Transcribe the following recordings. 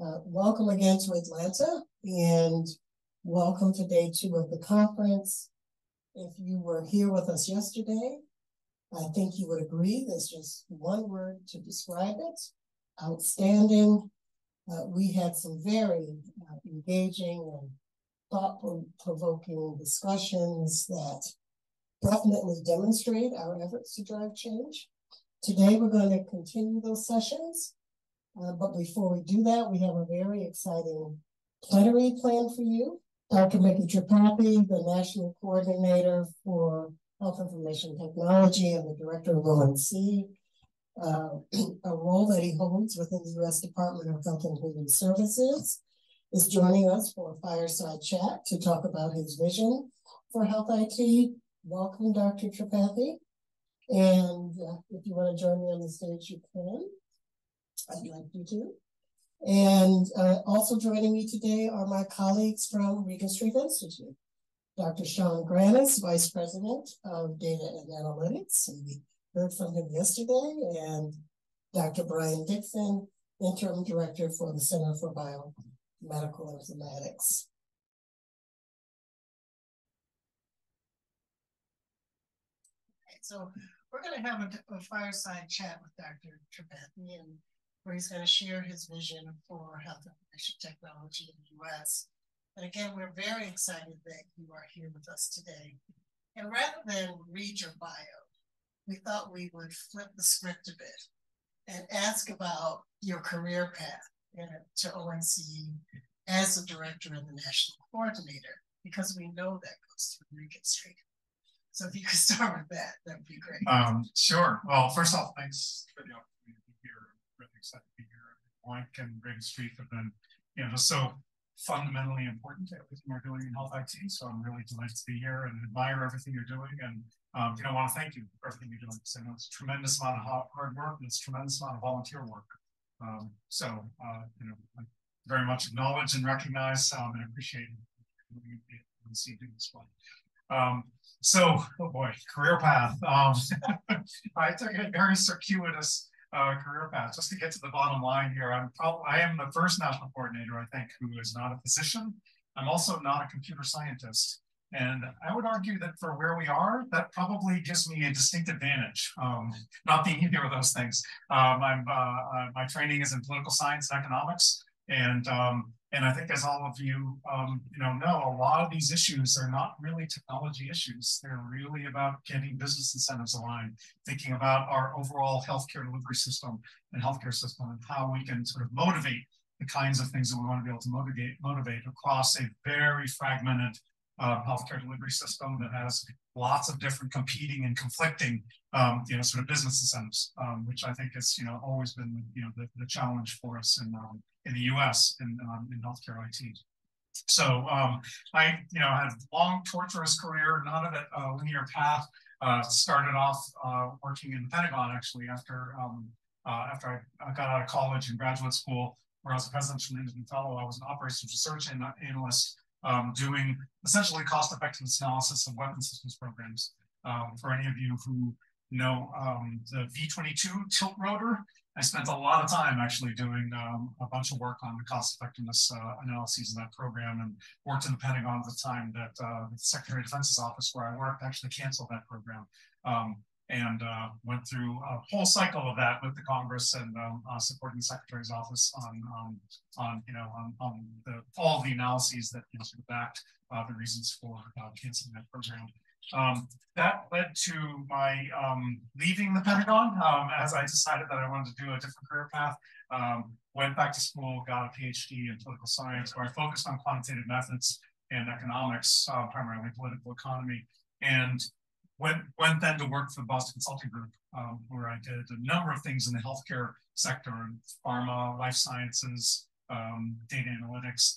Uh, welcome again to Atlanta and welcome to day two of the conference. If you were here with us yesterday, I think you would agree there's just one word to describe it outstanding. Uh, we had some very uh, engaging and thought provoking discussions that definitely demonstrate our efforts to drive change. Today, we're going to continue those sessions. Uh, but before we do that, we have a very exciting plenary plan for you. Dr. Micky Tripathi, the National Coordinator for Health Information Technology and the Director of ONC, uh, a role that he holds within the U.S. Department of Health and Human Services, is joining us for a fireside chat to talk about his vision for health IT. Welcome, Dr. Tripathi. And uh, if you want to join me on the stage, you can. I'd like you to. And uh, also joining me today are my colleagues from Regenstrief Institute. Dr. Shaun Grannis, Vice President of Data and Analytics. And we heard from him yesterday. And Dr. Brian Dixon, Interim Director for the Center for Biomedical Informatics. So we're going to have a, a, fireside chat with Dr. Tripathi, and where he's going to share his vision for health information technology in the U.S. And again, we're very excited that you are here with us today. And rather than read your bio, we thought we would flip the script a bit and ask about your career path to ONC as a director and the national coordinator, because we know that goes through Regenstrief. So if you could start with that, that would be great. Um, sure. Well, first off, thanks for the opportunity to be here. I'm really excited to be here. Mike and Regenstrief have been, you know, so fundamentally important to everything we're doing in health IT. So I'm really delighted to be here and admire everything you're doing. And um, you know, I want to thank you for everything you're doing. So it's a tremendous amount of hard work and it's a tremendous amount of volunteer work. Um, so uh, you know, I very much acknowledge and recognize um, and appreciate you doing this one. Um, so, oh boy, career path. Um, I took a very circuitous uh, career path just to get to the bottom line here. I'm probably I am the first national coordinator, I think, who is not a physician. I'm also not a computer scientist. And I would argue that for where we are, that probably gives me a distinct advantage, um, not being either of those things. Um, I'm, uh, uh, my training is in political science and economics. And um, and I think, as all of you, um, you know, know, a lot of these issues are not really technology issues. They're really about getting business incentives aligned, thinking about our overall healthcare delivery system and healthcare system, and how we can sort of motivate the kinds of things that we want to be able to motivate, motivate across a very fragmented uh, healthcare delivery system that has lots of different competing and conflicting, um, you know, sort of business incentives, um, which I think has, you know, always been, you know, the, the challenge for us um, in the U.S. in um, in healthcare IT. So um, I, you know, had a long, torturous career, not of a linear path. Uh, started off uh, working in the Pentagon actually after um, uh, after I got out of college and graduate school, where I was a presidential engineering fellow. I was an operations research analyst um, doing essentially cost effectiveness analysis of weapon systems programs. Um, for any of you who know um, the V-22 tilt rotor, I spent a lot of time actually doing um, a bunch of work on the cost effectiveness uh, analyses of that program and worked in the Pentagon at the time that uh, the Secretary of Defense's office where I worked actually canceled that program um, and uh, went through a whole cycle of that with the Congress and um, uh, supporting the Secretary's office on, um, on you know, on, on the, all the analyses that you know, sort uh, the reasons for uh, canceling that program. Um, that led to my um, leaving the Pentagon um, as I decided that I wanted to do a different career path. Um, went back to school, got a PhD in political science, where I focused on quantitative methods and economics, uh, primarily political economy, and went went then to work for the Boston Consulting Group, um, where I did a number of things in the healthcare sector, pharma, life sciences, data analytics.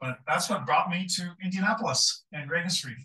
but that's what brought me to Indianapolis and Regenstrief.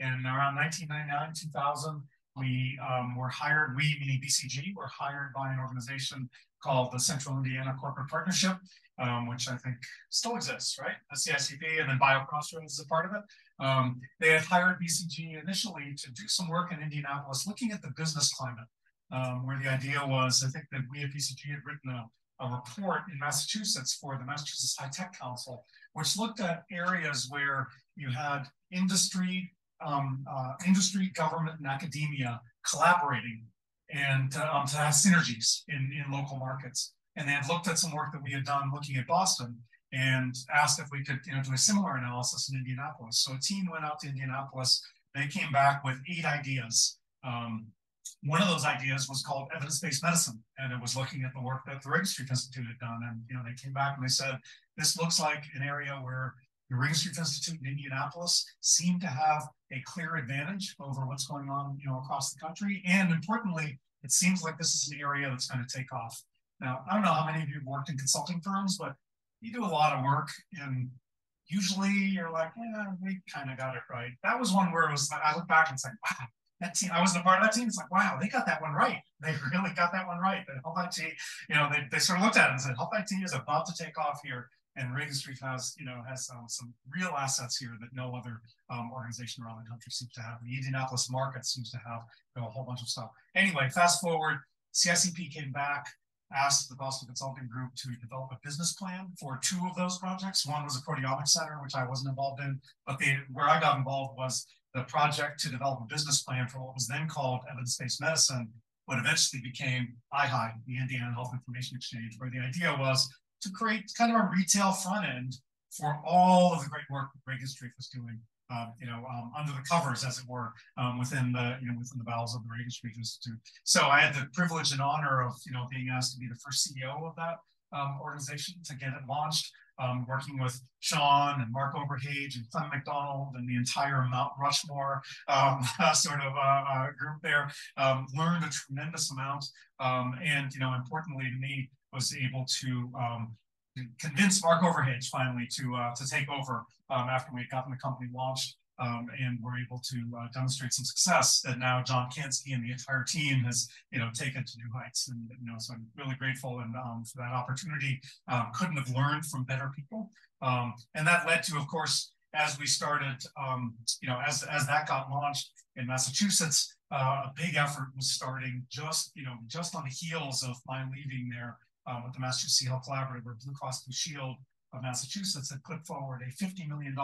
In around 1999, 2000, we um, were hired, we meaning BCG, were hired by an organization called the Central Indiana Corporate Partnership, um, which I think still exists, right? The CICP and then BioCrossroads is a part of it. Um, they had hired BCG initially to do some work in Indianapolis looking at the business climate, um, where the idea was, I think that we at BCG had written a a report in Massachusetts for the Massachusetts High Tech Council, which looked at areas where you had industry, um, uh, industry, government, and academia collaborating and um, to have synergies in, in local markets. And they had looked at some work that we had done looking at Boston and asked if we could you know, do a similar analysis in Indianapolis. So a team went out to Indianapolis. They came back with eight ideas. Um, one of those ideas was called evidence-based medicine, and it was looking at the work that the Regenstrief Institute had done. And you know, they came back and they said, "This looks like an area where the Regenstrief Institute in Indianapolis seemed to have a clear advantage over what's going on, you know, across the country. And importantly, it seems like this is an area that's going to take off. Now, I don't know how many of you have worked in consulting firms, but you do a lot of work and usually you're like, yeah, we kind of got it right. That was one where it was, like, I look back and it's like, wow, that team, I wasn't a part of that team. It's like, wow, they got that one right. They really got that one right. The health IT, you know, they, they sort of looked at it and said, health IT is about to take off here. And Regenstrief has, you know, has um, some real assets here that no other um, organization around the country seems to have. The Indianapolis market seems to have you know, a whole bunch of stuff. Anyway, fast forward, CICP came back, asked the Boston Consulting Group to develop a business plan for two of those projects. One was a proteomics center, which I wasn't involved in, but the, where I got involved was the project to develop a business plan for what was then called evidence-based medicine, but eventually became IHI, the Indiana Health Information Exchange, where the idea was to create kind of a retail front end for all of the great work that Regenstrief was doing, um, you know, um, under the covers, as it were, um, within the, you know, within the bowels of the Regenstrief Institute. So I had the privilege and honor of, you know, being asked to be the first CEO of that um, organization to get it launched, um, working with Shaun and Marc Overhage and Clem McDonald and the entire Mount Rushmore um, sort of uh, uh, group there. Um, learned a tremendous amount, um, and you know, importantly to me, was able to um, convince Marc Overhage finally to uh, to take over um, after we had gotten the company launched um, and were able to uh, demonstrate some success. That now John Kansky and the entire team has you know taken to new heights. And you know so I'm really grateful and um, for that opportunity um, couldn't have learned from better people. Um, and that led to of course as we started um, you know as as that got launched in Massachusetts uh, a big effort was starting just you know just on the heels of my leaving there um, with the Massachusetts Health Collaborative, Blue Cross Blue Shield of Massachusetts had put forward a $50 million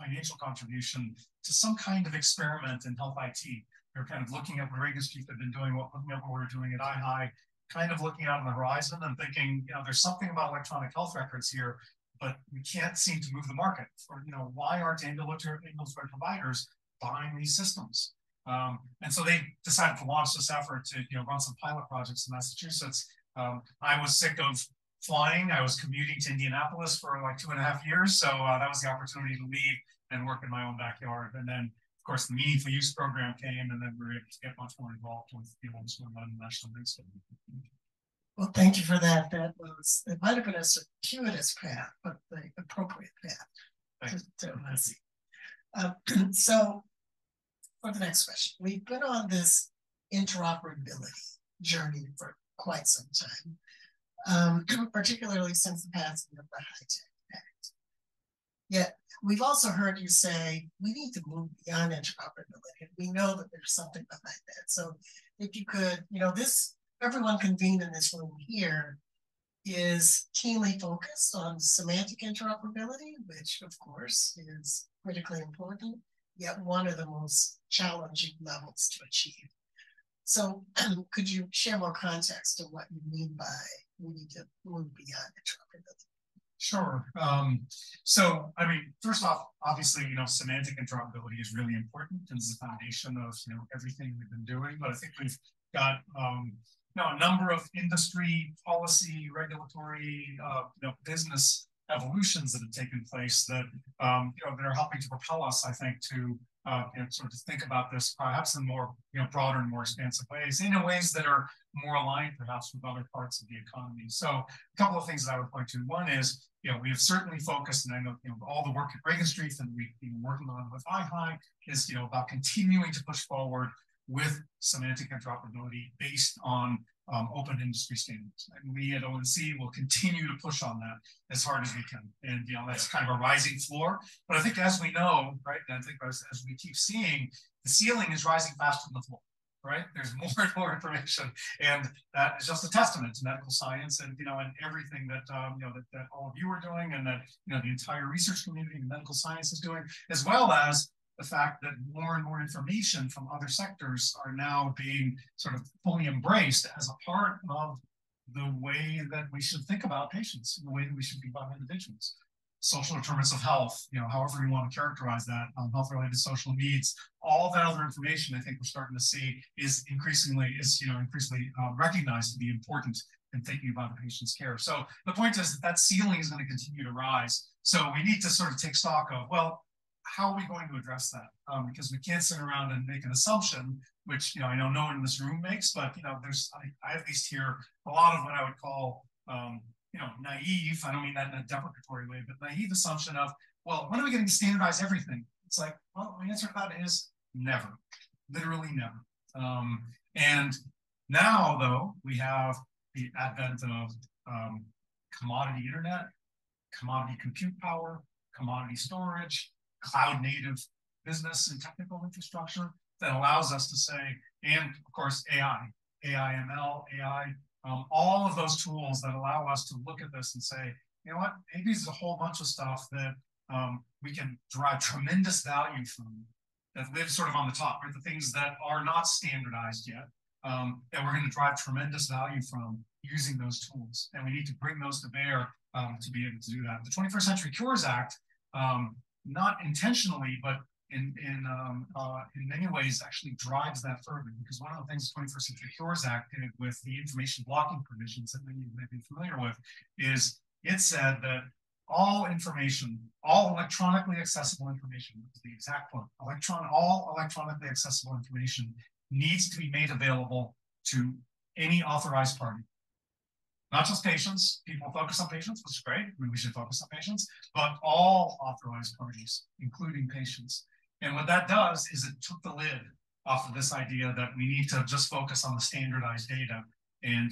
financial contribution to some kind of experiment in health IT. They were kind of looking at what Regenstrief had been doing, what, looking at what we were doing at IHI, kind of looking out on the horizon and thinking, you know, there's something about electronic health records here, but we can't seem to move the market. Or, you know, why aren't ambulatory, ambulatory providers buying these systems? Um, and so they decided to launch this effort to, you know, run some pilot projects in Massachusetts um, I was sick of flying. I was commuting to Indianapolis for like two and a half years. So uh, that was the opportunity to leave and work in my own backyard. And then, of course, the meaningful use program came, and then we were able to get much more involved with the ones going on national news. Well, thank you for that. That was, it might have been a circuitous path, but the appropriate path to, to. Uh, so, for the next question, we've been on this interoperability journey for quite some time, um, particularly since the passing of the HITECH Act. Yet we've also heard you say we need to move beyond interoperability. We know that there's something behind that. So if you could, you know, this everyone convened in this room here is keenly focused on semantic interoperability, which of course is critically important, yet one of the most challenging levels to achieve. So could you share more context of what you mean by we need to move beyond interoperability? Sure. Um, so, I mean, first off, obviously, you know, semantic interoperability is really important and is the foundation of, you know, everything we've been doing. But I think we've got, um, you know, a number of industry, policy, regulatory, uh, you know, business evolutions that have taken place that, um, you know, that are helping to propel us, I think, to uh, you know, sort of think about this perhaps in more you know broader and more expansive ways, in ways that are more aligned perhaps with other parts of the economy. So a couple of things that I would point to. One is, you know, we have certainly focused, and I know, you know, all the work at Regenstrief and we've been working on with IHI is, you know, about continuing to push forward with semantic interoperability based on um, open industry standards. And we at ONC will continue to push on that as hard as we can. And, you know, that's kind of a rising floor. But I think as we know, right, and I think as, as we keep seeing, the ceiling is rising faster than the floor. right? There's more and more information, and that is just a testament to medical science and you know and everything that um, you know that, that all of you are doing and that you know the entire research community and medical science is doing, as well as the fact that more and more information from other sectors are now being sort of fully embraced as a part of the way that we should think about patients, the way that we should think about individuals social determinants of health, you know, however you want to characterize that, um, health-related social needs, all that other information I think we're starting to see is increasingly, is, you know, increasingly uh, recognized to be important in thinking about a patient's care. So the point is that that ceiling is going to continue to rise. So we need to sort of take stock of, well, how are we going to address that? Um, because we can't sit around and make an assumption, which, you know, I know no one in this room makes, but, you know, there's, I, I at least hear a lot of what I would call um, you know, naive, I don't mean that in a deprecatory way, but naive assumption of, well, when are we going to standardize everything? It's like, well, the answer to that is never, literally never. Um, and now, though, we have the advent of um, commodity internet, commodity compute power, commodity storage, cloud native business and technical infrastructure that allows us to say, and of course, AI, AI ML, AI um, all of those tools that allow us to look at this and say, you know what, maybe there's a whole bunch of stuff that um, we can derive tremendous value from that live sort of on the top, right? The things that are not standardized yet, um, that we're going to drive tremendous value from using those tools. And we need to bring those to bear um, to be able to do that. The 21st Century Cures Act, um, not intentionally, but in in um, uh, in many ways actually drives that further because one of the things the 21st Century Cures Act did with the information blocking provisions that many of you may be familiar with is it said that all information, all electronically accessible information, the exact quote, electron, all electronically accessible information needs to be made available to any authorized party. Not just patients, people focus on patients, which is great. I mean, we should focus on patients, but all authorized parties, including patients. And what that does is it took the lid off of this idea that we need to just focus on the standardized data and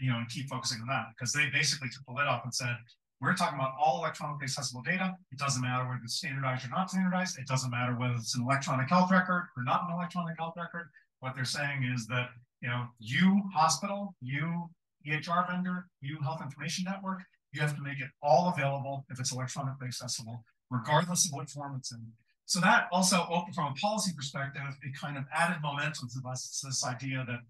you know and keep focusing on that because they basically took the lid off and said we're talking about all electronically accessible data. It doesn't matter whether it's standardized or not standardized. It doesn't matter whether it's an electronic health record or not an electronic health record. What they're saying is that you know you hospital, you EHR vendor, you health information network, you have to make it all available if it's electronically accessible, regardless of what form it's in. So that also oh, from a policy perspective, it kind of added momentum to this, to this idea that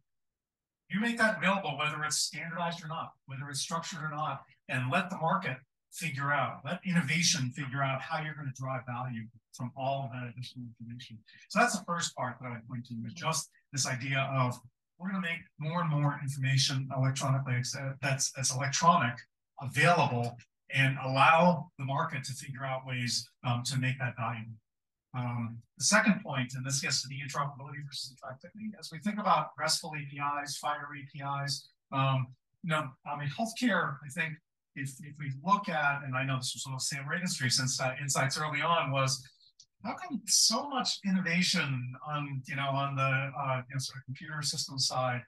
you make that available, whether it's standardized or not, whether it's structured or not, and let the market figure out, let innovation figure out how you're going to drive value from all of that additional information. So that's the first part that I would point to is just this idea of we're going to make more and more information electronically that's that's electronic available and allow the market to figure out ways um, to make that valuable. Um, the second point, and this gets to the interoperability versus interactivity, as we think about RESTful APIs, FHIR APIs, um, you know, I mean, healthcare, I think if, if we look at, and I know this was one of Sam Regenstrief's recent uh, insights early on was, how come so much innovation on, you know, on the uh, you know, sort of computer system side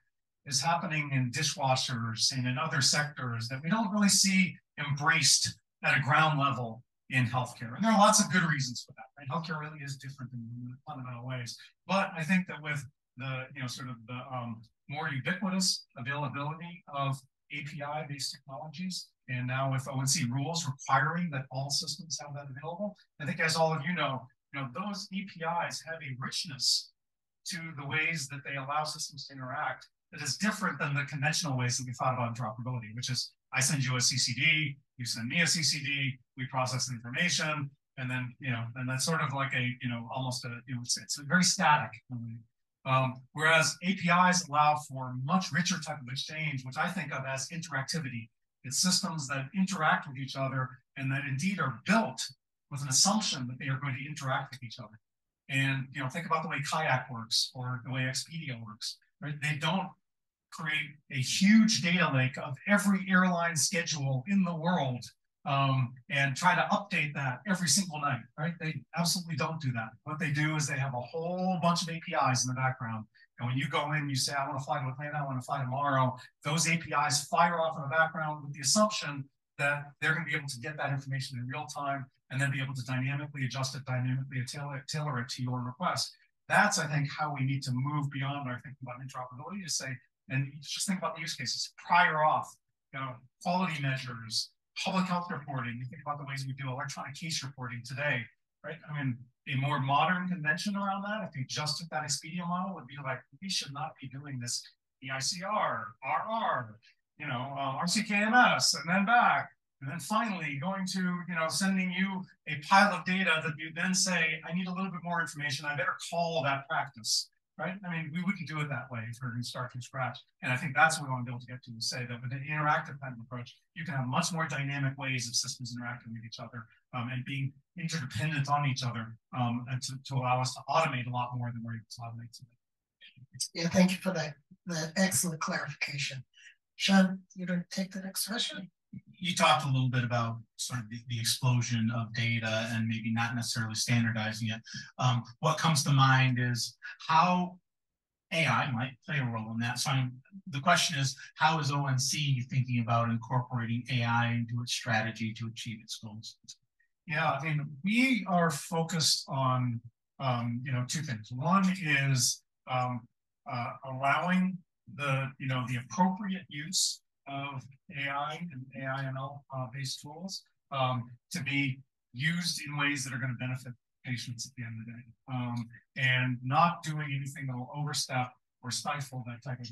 is happening in dishwashers and in other sectors that we don't really see embraced at a ground level in healthcare. And there are lots of good reasons for that, right? Healthcare really is different in fundamental ways. But I think that with the, you know, sort of the um, more ubiquitous availability of API-based technologies, and now with ONC rules requiring that all systems have that available, I think as all of you know, you know, those APIs have a richness to the ways that they allow systems to interact that is different than the conventional ways that we thought about interoperability, which is I send you a CCD, you send me a CCD, we process the information, and then you know, and that's sort of like a you know almost a you know it's, it's very static. Um, whereas APIs allow for much richer type of exchange, which I think of as interactivity. It's systems that interact with each other and that indeed are built with an assumption that they are going to interact with each other. And you know, think about the way Kayak works or the way Expedia works. Right? They don't create a huge data lake of every airline schedule in the world um, and try to update that every single night, right? They absolutely don't do that. What they do is they have a whole bunch of APIs in the background. And when you go in, you say, I want to fly to Atlanta, I want to fly tomorrow. Those APIs fire off in the background with the assumption that they're going to be able to get that information in real time and then be able to dynamically adjust it, dynamically tailor, tailor it to your request. that's, I think, how we need to move beyond our thinking about interoperability to say, and just think about the use cases prior auth, you know, quality measures, public health reporting. You think about the ways we do electronic case reporting today, right? I mean, a more modern convention around that, if you just took that Expedia model, would be like, we should not be doing this EICR, RR, you know, um, RCKMS, and then back. And then finally going to, you know, sending you a pile of data that you then say, I need a little bit more information. I better call that practice, right? I mean, we wouldn't do it that way if we are going to start from scratch. And I think that's what we want to be able to get to is say that with an interactive kind of approach, you can have much more dynamic ways of systems interacting with each other um, and being interdependent on each other um, and to, to allow us to automate a lot more than we're able to automate today. Yeah, thank you for that, that excellent clarification. Shaun, you don't take the next question you talked a little bit about sort of the, the, explosion of data and maybe not necessarily standardizing it. Um, what comes to mind is how AI might play a role in that. So I'm, the question is, how is ONC thinking about incorporating AI into its strategy to achieve its goals? Yeah, I mean, we are focused on, um, you know, two things. One is um, uh, allowing the, you know, the appropriate use of AI and AI ML uh, based tools um, to be used in ways that are going to benefit patients at the end of the day, um, and not doing anything that will overstep or stifle that type of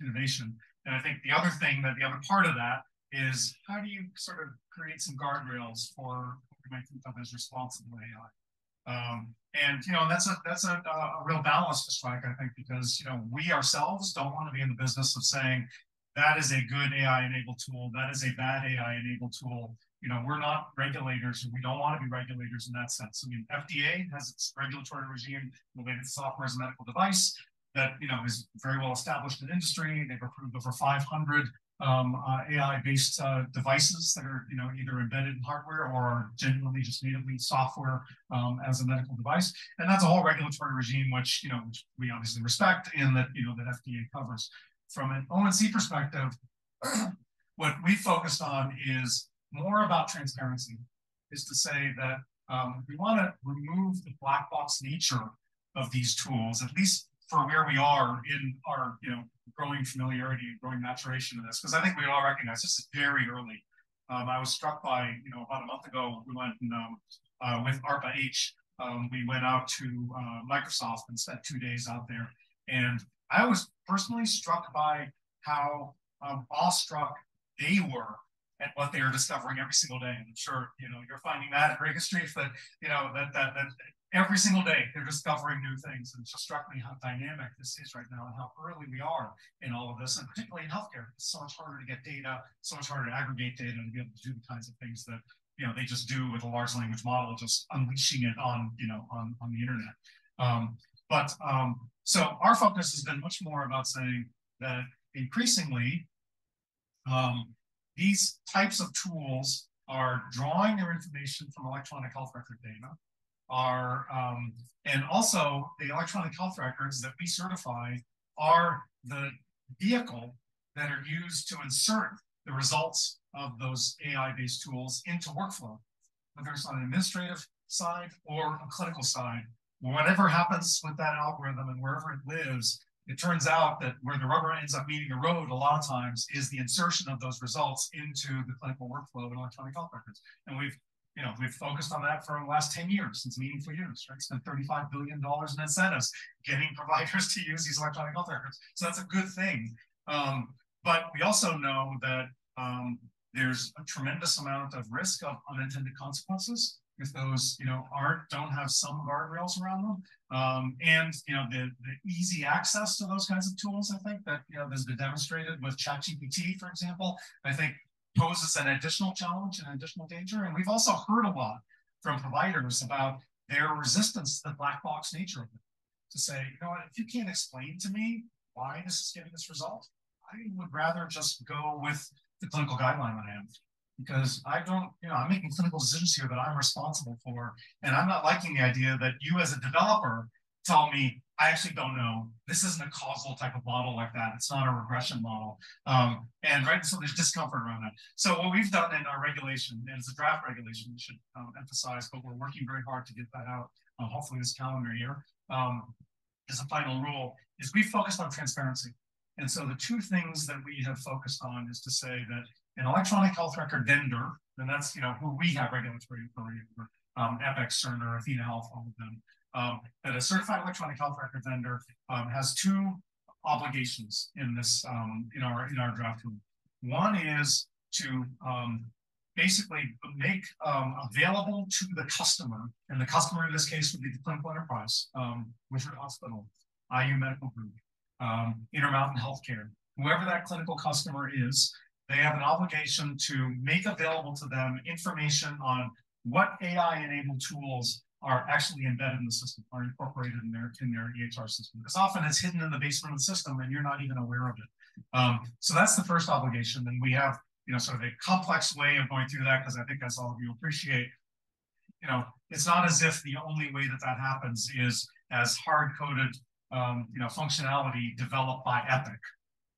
innovation. And I think the other thing that the other part of that is how do you sort of create some guardrails for what we might think of as responsible AI? Um, and you know that's a that's a, a real balance to strike, I think, because you know we ourselves don't want to be in the business of saying that is a good AI enabled tool. That is a bad AI enabled tool. You know, we're not regulators we don't want to be regulators in that sense. I mean, FDA has its regulatory regime related to software as a medical device that, you know, is very well established in industry. They've approved over 500 um, uh, AI-based uh, devices that are, you know, either embedded in hardware or genuinely just natively software um, as a medical device. And that's a whole regulatory regime, which, you know, which we obviously respect and that, you know, that FDA covers from an ONC perspective, what we focused on is more about transparency, is to say that um, we want to remove the black box nature of these tools, at least for where we are in our, you know, growing familiarity and growing maturation of this, because I think we all recognize this is very early. Um, I was struck by, you know, about a month ago, we went and, um, uh, with ARPA H, um, we went out to uh, Microsoft and spent two days out there. And I was personally struck by how um, awestruck they were at what they were discovering every single day. And I'm sure you know you're finding that at Regenstrief that you know that that that every single day they're discovering new things. And it just struck me how dynamic this is right now and how early we are in all of this, and particularly in healthcare. It's so much harder to get data, so much harder to aggregate data and be able to do the kinds of things that you know they just do with a large language model, just unleashing it on you know on on the internet. Um, but um, so our focus has been much more about saying that increasingly, um, these types of tools are drawing their information from electronic health record data, are um, and also the electronic health records that we certify are the vehicle that are used to insert the results of those AI-based tools into workflow, whether it's on an administrative side or a clinical side whatever happens with that algorithm and wherever it lives, it turns out that where the rubber ends up meeting the road a lot of times is the insertion of those results into the clinical workflow of electronic health records. And we've, you know, we've focused on that for the last 10 years since meaningful use, right? Spent $35 billion in incentives getting providers to use these electronic health records. So that's a good thing. Um, but we also know that um, there's a tremendous amount of risk of unintended consequences if those you know aren't don't have some guardrails around them. Um, and you know the, the easy access to those kinds of tools i think that you know has been demonstrated with ChatGPT, for example i think poses an additional challenge and additional danger. And we've also heard a lot from providers about their resistance to the black box nature of it to say you know what? If you can't explain to me why this is giving this result i would rather just go with the clinical guideline i have because I don't, you know, I'm making clinical decisions here that I'm responsible for. And I'm not liking the idea that you as a developer tell me, I actually don't know. This isn't a causal type of model like that. It's not a regression model. Um, and right, so there's discomfort around that. So what we've done in our regulation, and it's a draft regulation, we should um, emphasize, but we're working very hard to get that out, uh, hopefully this calendar year. Um, as a final rule, is we focused on transparency. And so the two things that we have focused on is to say that an electronic health record vendor, and that's you know who we have regulatory authority over, um, Epic, Cerner, Athena Health, all of them, um, that a certified electronic health record vendor um, has two obligations in this um, in our in our draft rule. One is to um, basically make um, available to the customer, and the customer in this case would be the clinical enterprise, um, Hospital, IU Medical Group, Intermountain Healthcare, whoever that clinical customer is, they have an obligation to make available to them information on what AI-enabled tools are actually embedded in the system, are incorporated in their in their EHR system. Because often it's hidden in the basement of the system and you're not even aware of it. Um, so that's the first obligation. And we have, you know, sort of a complex way of going through that because I think as all of you appreciate, you know, it's not as if the only way that that happens is as hard-coded, um, you know, functionality developed by Epic,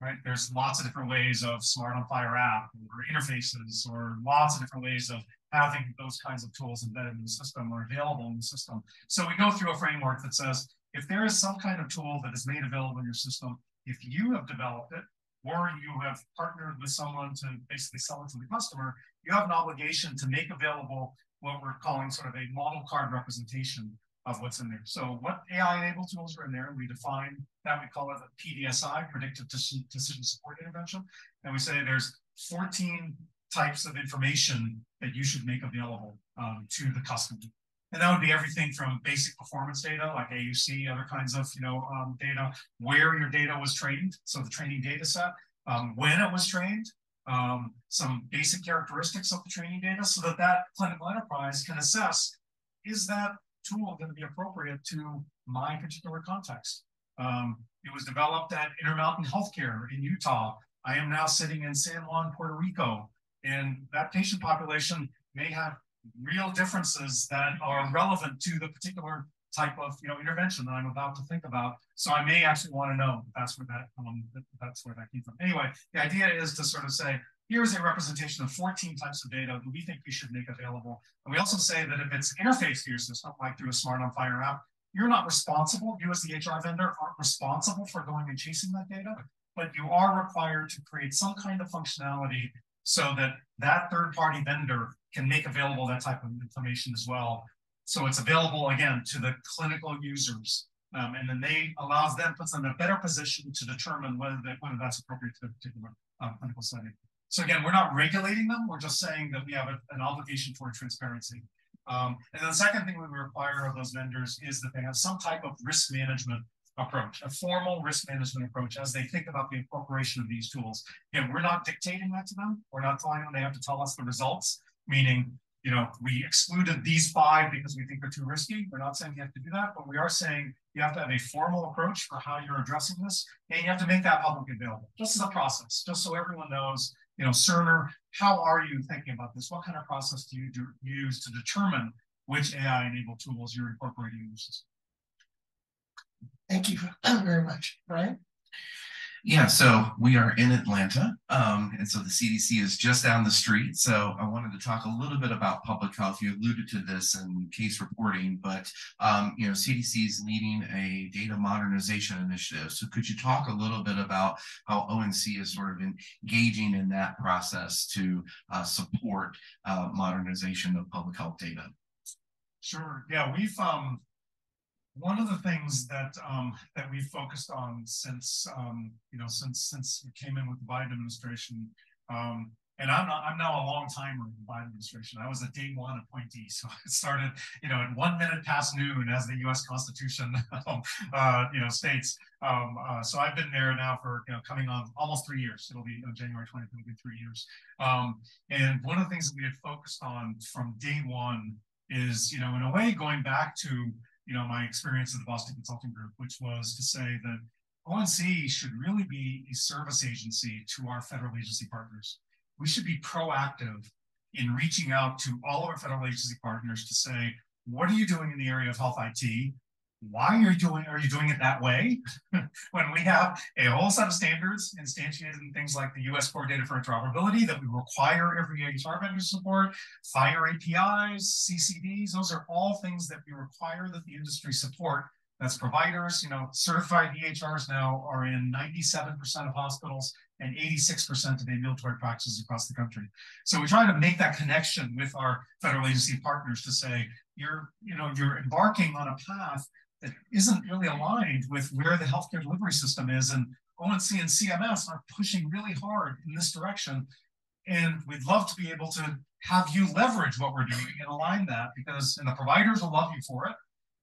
right? There's lots of different ways of SMART on FHIR app or interfaces or lots of different ways of having those kinds of tools embedded in the system or available in the system. So we go through a framework that says, if there is some kind of tool that is made available in your system, if you have developed it, or you have partnered with someone to basically sell it to the customer, you have an obligation to make available what we're calling sort of a model card representation of what's in there. So what AI-enabled tools are in there, we define that, we call it a PDSI, Predictive Decision Support Intervention. And we say there's 14 types of information that you should make available um, to the customer. And that would be everything from basic performance data like AUC, other kinds of you know um, data, where your data was trained, so the training data set, um, when it was trained, um, some basic characteristics of the training data, so that that clinical enterprise can assess is that tool going to be appropriate to my particular context. Um, it was developed at Intermountain Healthcare in Utah. I am now sitting in San Juan, Puerto Rico. And that patient population may have real differences that are relevant to the particular type of you know intervention that I'm about to think about. So I may actually want to know that's where that um, that's where that came from. Anyway, the idea is to sort of say here's a representation of 14 types of data that we think we should make available. And we also say that if it's interfaced to your system, like through a SMART on FHIR app, you're not responsible. You as the HR vendor aren't responsible for going and chasing that data, but you are required to create some kind of functionality so that that third party vendor can make available that type of information as well. So it's available again to the clinical users. Um, and then they allows them, puts them in a better position to determine whether, they, whether that's appropriate to a particular uh, clinical setting. So again, we're not regulating them. We're just saying that we have a, an obligation for transparency. Um, and then the second thing we require of those vendors is that they have some type of risk management approach, a formal risk management approach as they think about the incorporation of these tools. And we're not dictating that to them. We're not telling them they have to tell us the results, meaning, you know, we excluded these five because we think they're too risky. We're not saying you have to do that, but we are saying you have to have a formal approach for how you're addressing this, and you have to make that public available, just as a process, just so everyone knows, you know, Cerner, how are you thinking about this? What kind of process do you do, use to determine which AI-enabled tools you're incorporating in your system? Thank you very much, Brian. Yeah, so we are in Atlanta, um, and so the CDC is just down the street. So I wanted to talk a little bit about public health. You alluded to this in case reporting, but um, you know, CDC is leading a data modernization initiative. So could you talk a little bit about how ONC is sort of engaging in that process to uh, support uh, modernization of public health data? Sure. Yeah, we've um, one of the things that um, that we've focused on since um, you know since since we came in with the Biden administration, um, and I'm not I'm now a long timer in the Biden administration. I was a day one appointee, so it started you know at one minute past noon, as the U.S. Constitution um, uh, you know states. Um, uh, so I've been there now for you know coming on almost three years. It'll be know, January 20th. It'll be three years. Um, and one of the things that we had focused on from day one is you know in a way going back to you know, my experience at the Boston Consulting Group, which was to say that ONC should really be a service agency to our federal agency partners. We should be proactive in reaching out to all of our federal agency partners to say, what are you doing in the area of health IT? Why are you doing are you doing it that way when we have a whole set of standards instantiated in things like the US core data for interoperability that we require every HR vendor to support, FHIR APIs, CCDs, those are all things that we require that the industry support that's providers, you know, certified EHRs now are in ninety-seven percent of hospitals and eighty-six percent of ambulatory practices across the country. So we try to make that connection with our federal agency partners to say, you're, you know, you're embarking on a path that isn't really aligned with where the healthcare delivery system is. And ONC and CMS are pushing really hard in this direction. And we'd love to be able to have you leverage what we're doing and align that because and the providers will love you for it.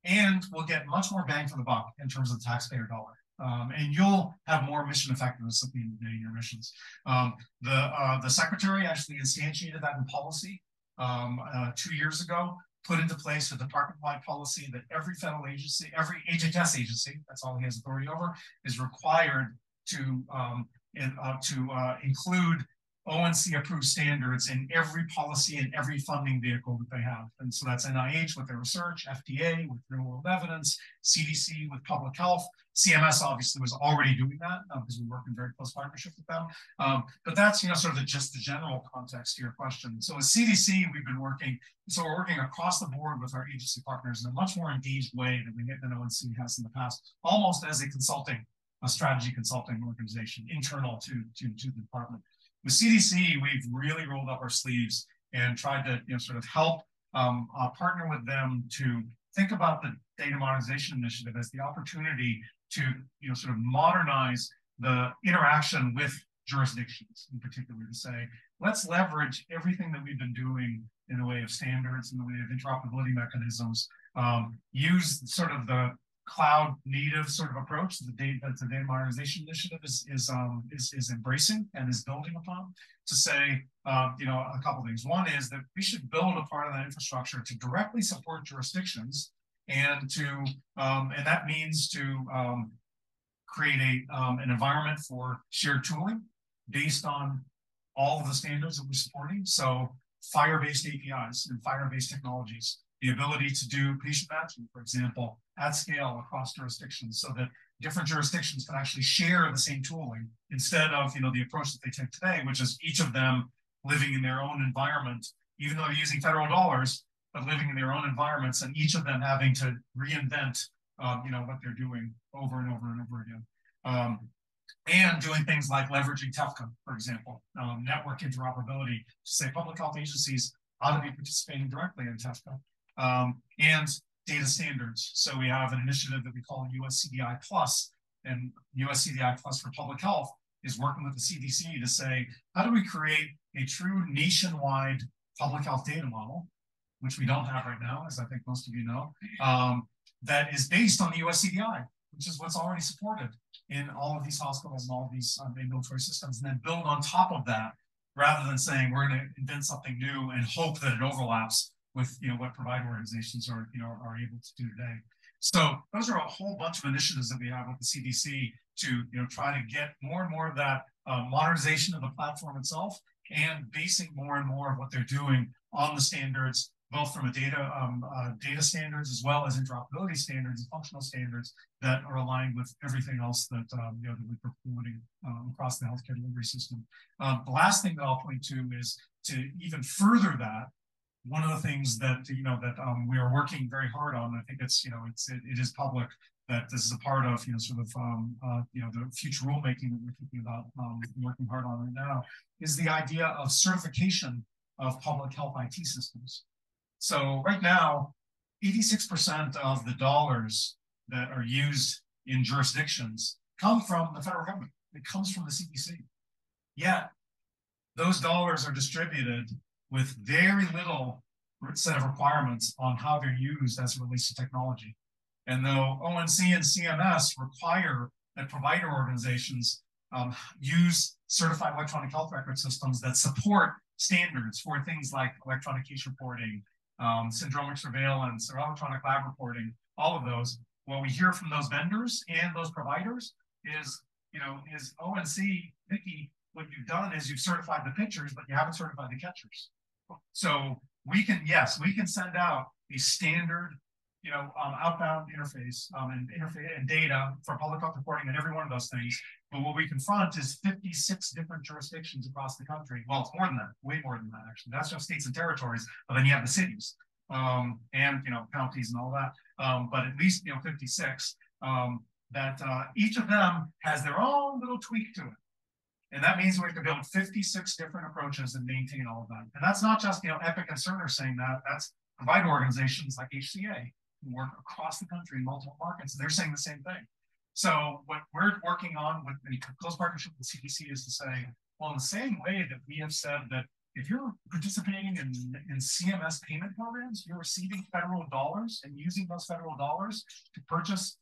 And we'll get much more bang for the buck in terms of the taxpayer dollar. Um, and you'll have more mission effectiveness at the end of the day in your missions. Um, the uh, the secretary actually instantiated that in policy um, uh, two years ago, put into place a department-wide policy that every federal agency, every HHS agency, that's all he has authority over, is required to um, in, uh, to uh, include ONC approved standards in every policy and every funding vehicle that they have. And so that's NIH with their research, FDA with real world evidence, CDC with public health. CMS obviously was already doing that uh, because we work in very close partnership with them. Um, but that's, you know, sort of the, just the general context to your question. So with CDC, we've been working, so we're working across the board with our agency partners in a much more engaged way than we than ONC has in the past, almost as a consulting, a strategy consulting organization internal to, to, to the department. With CDC, we've really rolled up our sleeves and tried to you know, sort of help um, uh, partner with them to think about the data modernization initiative as the opportunity to you know sort of modernize the interaction with jurisdictions in particular to say let's leverage everything that we've been doing in the way of standards in the way of interoperability mechanisms um, use sort of the cloud native sort of approach that the data, the data modernization initiative is is um is, is embracing and is building upon to say uh, you know a couple things. One is that we should build a part of that infrastructure to directly support jurisdictions and to um, and that means to um, create a um, an environment for shared tooling based on all of the standards that we're supporting. So FHIR-based APIs and FHIR-based technologies the ability to do patient matching, for example, at scale across jurisdictions so that different jurisdictions can actually share the same tooling instead of you know the approach that they take today, which is each of them living in their own environment, even though they're using federal dollars, but living in their own environments and each of them having to reinvent um, you know what they're doing over and over and over again. Um, and doing things like leveraging TEFCA, for example, um, network interoperability to say public health agencies ought to be participating directly in TEFCA um, and data standards. So we have an initiative that we call USCDI Plus, and USCDI Plus for Public Health is working with the CDC to say, how do we create a true nationwide public health data model, which we don't have right now, as I think most of you know, um, that is based on the USCDI, which is what's already supported in all of these hospitals and all of these um, ambulatory systems, and then build on top of that, rather than saying we're going to invent something new and hope that it overlaps with you know what provider organizations are you know are able to do today. So those are a whole bunch of initiatives that we have with the CDC to you know try to get more and more of that uh, modernization of the platform itself and basing more and more of what they're doing on the standards, both from a data um, uh, data standards as well as interoperability standards and functional standards that are aligned with everything else that um, you know that we're promoting um, across the healthcare delivery system. Um, the last thing that I'll point to is to even further that one of the things that you know that um, we are working very hard on, I think it's you know it's it, it is public that this is a part of you know sort of um, uh, you know the future rulemaking that we're thinking about um, working hard on right now is the idea of certification of public health IT systems. So right now, 86% of the dollars that are used in jurisdictions come from the federal government. It comes from the CDC. Yet those dollars are distributed with very little set of requirements on how they're used as it relates to technology. And though ONC and CMS require that provider organizations um, use certified electronic health record systems that support standards for things like electronic case reporting, um, syndromic surveillance, or electronic lab reporting, all of those, what we hear from those vendors and those providers is, you know, is ONC, Micky, what you've done is you've certified the pitchers, but you haven't certified the catchers. So we can, yes, we can send out a standard, you know, um, outbound interface um, and interface and data for public health reporting and every one of those things. But what we confront is 56 different jurisdictions across the country. Well, it's more than that, way more than that, actually. That's just states and territories, but then you have the cities. um, and, you know, counties and all that, um, but at least, you know, fifty-six, um, that, uh, each of them has their own little tweak to it. And that means we have to build fifty-six different approaches and maintain all of them. And that's not just, you know, Epic and Cerner saying that, that's provider organizations like HCA who work across the country in multiple markets. They're saying the same thing. So what we're working on with in close partnership with CDC is to say, well, in the same way that we have said that if you're participating in, in CMS payment programs, you're receiving federal dollars and using those federal dollars to purchase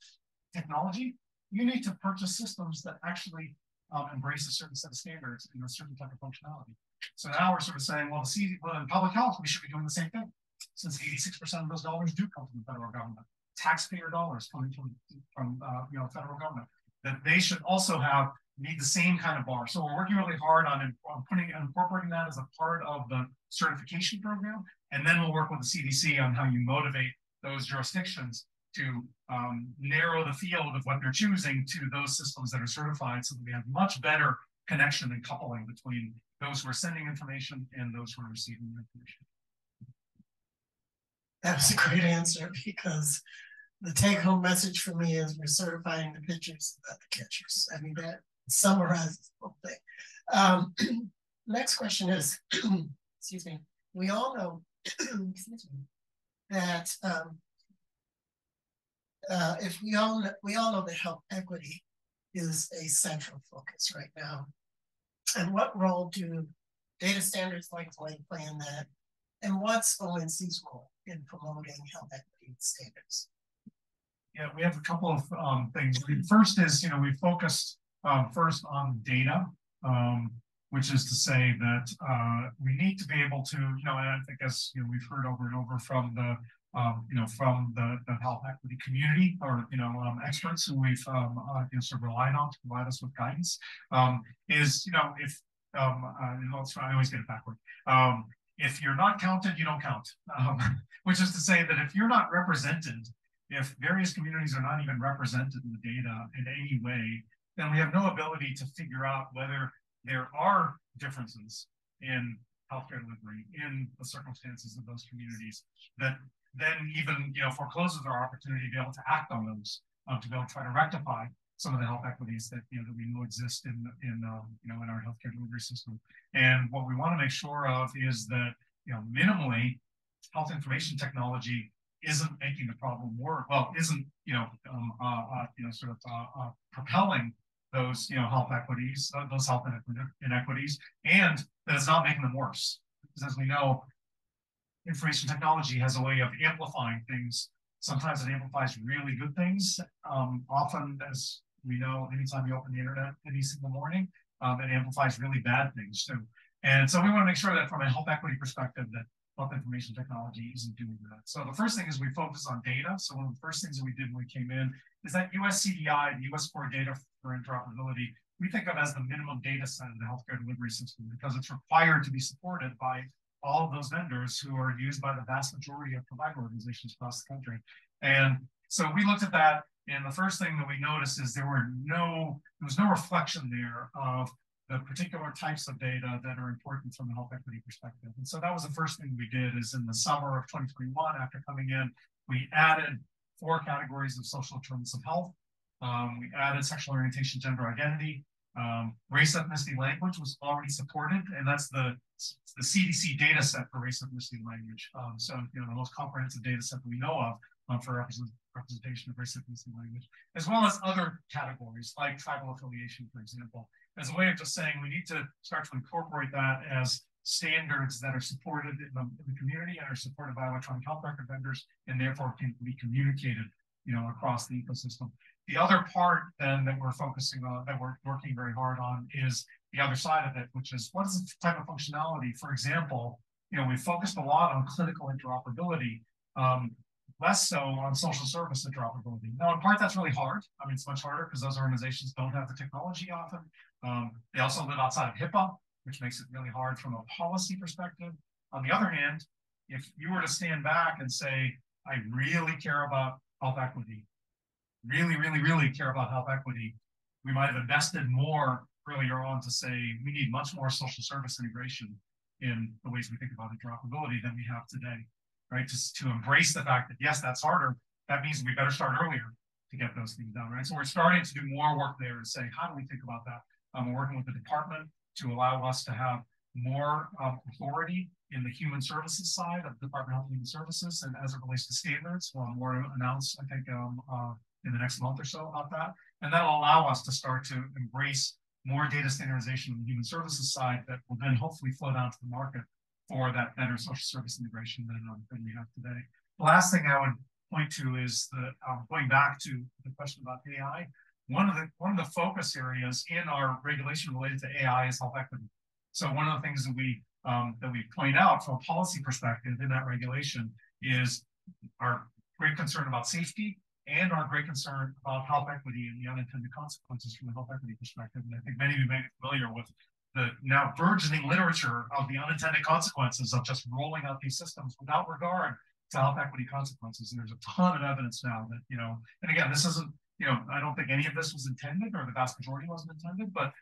technology, you need to purchase systems that actually um, embrace a certain set of standards and a certain type of functionality. So now we're sort of saying, well, the C, well, in public health, we should be doing the same thing, since 86% of those dollars do come from the federal government, taxpayer dollars coming from from uh, you know federal government. That they should also have need the same kind of bar. So we're working really hard on, on putting incorporating that as a part of the certification program, and then we'll work with the CDC on how you motivate those jurisdictions to um, narrow the field of what they're choosing to those systems that are certified so that we have much better connection and coupling between those who are sending information and those who are receiving information. That was a great answer because the take home message for me is we're certifying the pitchers, not the catchers. I mean, that summarizes the whole thing. Um, next question is, excuse me, we all know, excuse me, that um, uh, if we all we all know that health equity is a central focus right now, and what role do data standards like LOINC play in that, and what's ONC's role in promoting health equity standards? Yeah, we have a couple of um, things. First is, you know, we focused um, first on data, um, which is to say that uh, we need to be able to, you know, and I think as you know, we've heard over and over from the um, you know, from the, the health equity community or, you know, um, experts who we've, um, uh, you know, sort of relied on to provide us with guidance, um, is, you know, if, um, uh, I always get it backward. Um, if you're not counted, you don't count, um, which is to say that if you're not represented, if various communities are not even represented in the data in any way, then we have no ability to figure out whether there are differences in healthcare delivery in the circumstances of those communities that then even you know forecloses our opportunity to be able to act on those um, to be able to try to rectify some of the health equities that you know that we know exist in in um, you know in our healthcare delivery system. And what we want to make sure of is that you know minimally health information technology isn't making the problem worse. Well, isn't you know um, uh, uh, you know sort of uh, uh propelling those you know health equities, uh, those health inequities, and that it's not making them worse. Because as we know, information technology has a way of amplifying things. Sometimes it amplifies really good things. Um, often, as we know, anytime you open the internet any single morning, um, it amplifies really bad things too. And so we want to make sure that from a health equity perspective, that health information technology isn't doing that. So the first thing is we focus on data. So one of the first things that we did when we came in is that US CDI, the US Core Data for Interoperability, we think of as the minimum data set in the healthcare delivery system because it's required to be supported by all of those vendors who are used by the vast majority of provider organizations across the country. And so we looked at that, and the first thing that we noticed is there were no, there was no reflection there of the particular types of data that are important from a health equity perspective. And so that was the first thing we did is in the summer of 2021, after coming in, we added four categories of social determinants of health. Um, we added sexual orientation, gender identity, um, race, ethnicity, language was already supported, and that's the the CDC data set for race, ethnicity, language. Um, so, you know, the most comprehensive data set that we know of um, for representation of race, ethnicity, language, as well as other categories like tribal affiliation, for example, as a way of just saying we need to start to incorporate that as standards that are supported in the, in the community and are supported by electronic health record vendors, and therefore can be communicated, you know, across the ecosystem. The other part then that we're focusing on, that we're working very hard on is the other side of it, which is what is the type of functionality? For example, you know, we focused a lot on clinical interoperability, um, less so on social service interoperability. Now, in part, that's really hard. I mean, it's much harder because those organizations don't have the technology often. Um, they also live outside of HIPAA, which makes it really hard from a policy perspective. On the other hand, if you were to stand back and say, I really care about health equity, really, really, really care about health equity, we might have invested more earlier on to say we need much more social service integration in the ways we think about interoperability than we have today. right? Just to embrace the fact that yes, that's harder. That means we better start earlier to get those things done, right? So we're starting to do more work there and say, how do we think about that? Um, we're working with the department to allow us to have more um, authority in the human services side of the Department of Health and Human Services, and as it relates to standards, well, more announced, I think, um, uh, in the next month or so about that, and that'll allow us to start to embrace more data standardization on the human services side that will then hopefully flow down to the market for that better social service integration than, um, than we have today. The last thing I would point to is the um, going back to the question about AI. One of the one of the focus areas in our regulation related to AI is health equity. So one of the things that we um, that we point out from a policy perspective in that regulation is our great concern about safety and our great concern about health equity and the unintended consequences from a health equity perspective. And I think many of you may be familiar with the now burgeoning literature of the unintended consequences of just rolling out these systems without regard to health equity consequences. And there's a ton of evidence now that, you know, and again, this isn't, you know, I don't think any of this was intended or the vast majority wasn't intended, but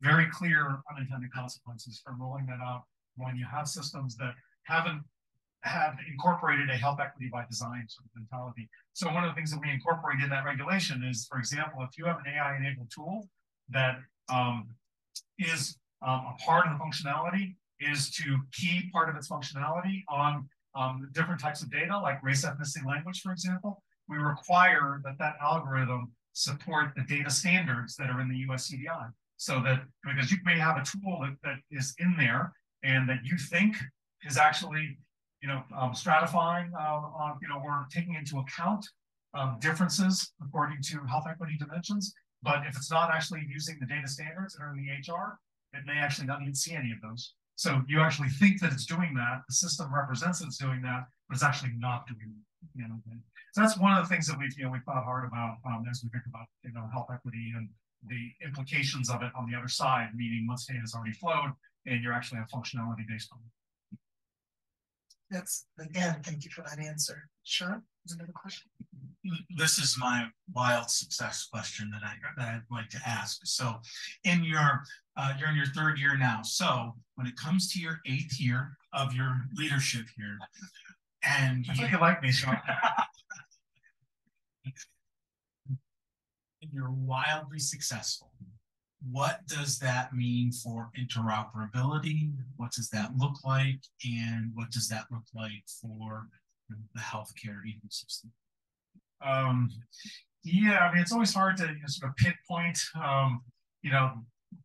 very clear unintended consequences from rolling that out when you have systems that haven't have incorporated a health equity by design sort of mentality. So one of the things that we incorporate in that regulation is, for example, if you have an AI enabled tool that um, is um, a part of the functionality is to key part of its functionality on um, different types of data, like race, ethnicity, language, for example, we require that that algorithm support the data standards that are in the US CDI. So that because you may have a tool that, that is in there and that you think is actually, you know, um, stratifying, uh, you know, we're taking into account um, differences according to health equity dimensions. But if it's not actually using the data standards that are in the HR, it may actually not even see any of those. So you actually think that it's doing that. The system represents it's doing that, but it's actually not doing You know, so that's one of the things that we've you know we thought hard about um, as we think about you know health equity and the implications of it on the other side, meaning once data has already flowed and you're actually have functionality based on it. That's again, thank you for that answer. Shaun, Sure. Another question. This is my wild success question that I that I'd like to ask. So, in your uh, you're in your third year now. So, when it comes to your eighth year of your leadership here, and I you, you like me, Shaun. you're wildly successful. What does that mean for interoperability? What does that look like? And what does that look like for the healthcare ecosystem? Um, yeah, I mean, it's always hard to you know, sort of pinpoint, um, you know,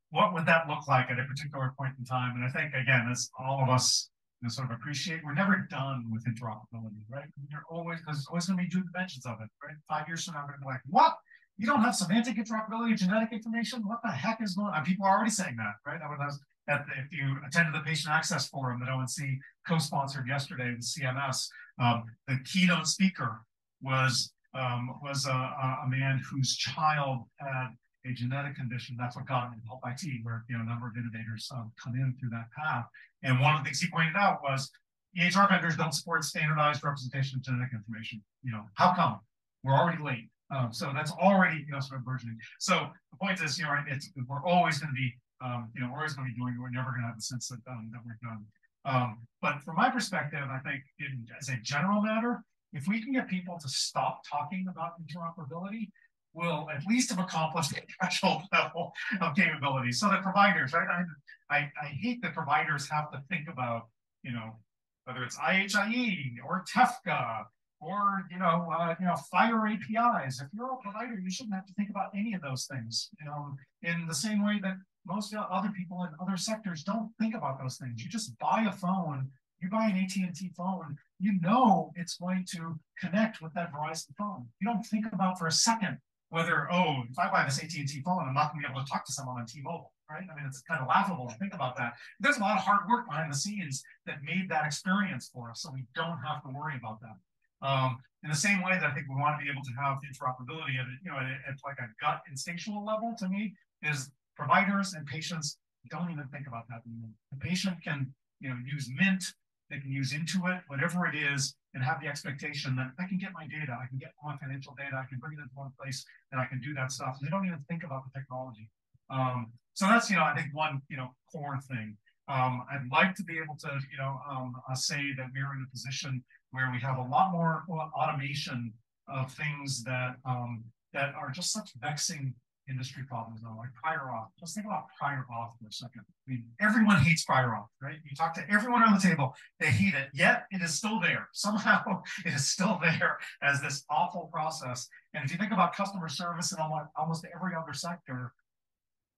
what would that look like at a particular point in time? And I think, again, as all of us you know, sort of appreciate, we're never done with interoperability, right? You're always, there's always going to be two dimensions of it, right? Five years from now, we're going to be like, what? You don't have semantic interoperability, genetic information? What the heck is going on? People are already saying that, right? I was, at the, if you attended the patient access forum that ONC co-sponsored yesterday with CMS, um, the keynote speaker was um, was a, a, man whose child had a genetic condition. That's what got him into health IT, where you know a number of innovators um, come in through that path. And one of the things he pointed out was EHR vendors don't support standardized representation of genetic information. You know, how come? We're already late. Um, so that's already you know sort of burgeoning. So the point is, you know, it's, we're always going to be um, you know, always going to be doing it. We're never going to have the sense that, um, that we're done. Um, but from my perspective, I think in, as a general matter, if we can get people to stop talking about interoperability, we'll at least have accomplished a threshold level of capability. So the providers, right? I, I, I hate that providers have to think about, you know, whether it's IHIE or TEFCA or you know, uh, you know, FHIR APIs. If you're a provider, you shouldn't have to think about any of those things. You know, in the same way that most other people in other sectors don't think about those things. You just buy a phone, you buy an AT&T phone, you know it's going to connect with that Verizon phone. You don't think about for a second whether, oh, if I buy this AT&T phone, I'm not going to be able to talk to someone on T-Mobile, right? I mean, it's kind of laughable to think about that. There's a lot of hard work behind the scenes that made that experience for us, so we don't have to worry about that. Um, in the same way that I think we want to be able to have interoperability at, you know, at, at like a gut instinctual level to me is providers and patients don't even think about that anymore. The patient can, you know, use Mint, they can use Intuit, whatever it is, and have the expectation that I can get my data, I can get my financial data, I can bring it into one place, and I can do that stuff. And they don't even think about the technology. Um, so that's, you know, I think one, you know, core thing. Um, I'd like to be able to, you know, um, uh, say that we're in a position where we have a lot more automation of things that um, that are just such vexing industry problems though, like prior auth. Let's think about prior auth for a second. I mean, everyone hates prior auth, right? You talk to everyone around the table, they hate it, yet it is still there. Somehow it is still there as this awful process. And if you think about customer service in almost, almost every other sector,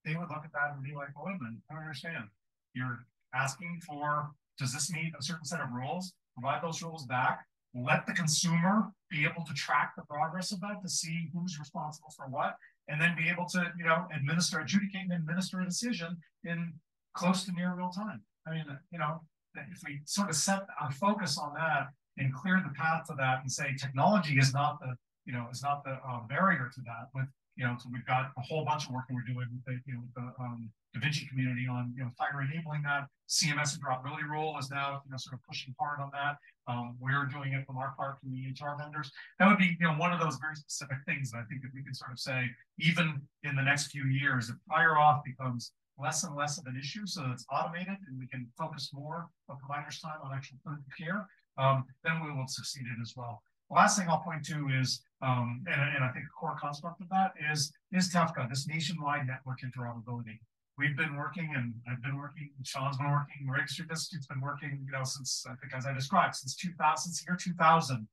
they would look at that and be like, well, wait a minute, I don't understand. You're asking for, does this meet a certain set of rules? Provide those rules back. Let the consumer be able to track the progress of that to see who's responsible for what and then be able to, you know, administer, adjudicate and administer a decision in close to near real time. I mean, you know, if we sort of set our focus on that and clear the path to that and say technology is not the, you know, is not the uh, barrier to that with, you know, so we've got a whole bunch of work we're doing with the, you know, the um, Da Vinci community on, you know, FHIR enabling that. CMS and interoperability rule is now, you know, sort of pushing hard on that. Um, we're doing it from our part from the EHR vendors. That would be, you know, one of those very specific things that I think that we can sort of say, even in the next few years, if prior auth becomes less and less of an issue, so it's automated and we can focus more of providers' time on actual clinical care, um, then we will succeed in as well. The last thing I'll point to is, um, and, and I think a core concept of that is, is TEFCA, this nationwide network interoperability we've been working and I've been working, Shaun's been working, the Regenstrief Institute's been working, you know, since I think as I described, since 2000, since year 2000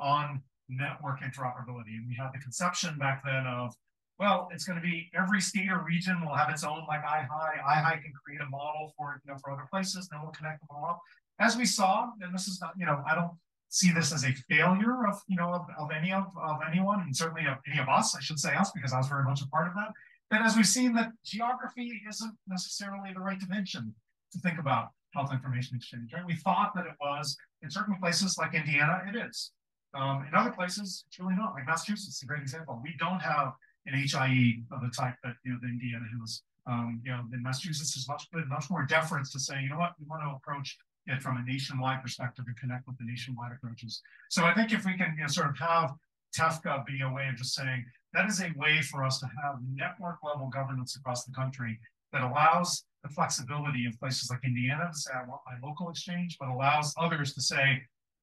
on network interoperability. And we had the conception back then of, well, it's going to be every state or region will have its own like IHIE. IHIE can create a model for, you know, for other places, and then we'll connect them all up. As we saw, and this is not, you know, I don't see this as a failure of, you know, of, of any of, of anyone, and certainly of any of us, I should say us, because I was very much a part of that. And as we've seen that geography isn't necessarily the right dimension to think about health information exchange, right? We thought that it was in certain places like Indiana, it is. Um, in other places, it's really not. Like Massachusetts is a great example. We don't have an HIE of the type that you know the Indiana has. Um, you know, in Massachusetts is much much more deference to say, you know what, we want to approach it from a nationwide perspective and connect with the nationwide approaches. So I think if we can you know, sort of have TEFCA be a way of just saying, that is a way for us to have network level governance across the country that allows the flexibility in places like Indiana to say, I want my local exchange, but allows others to say,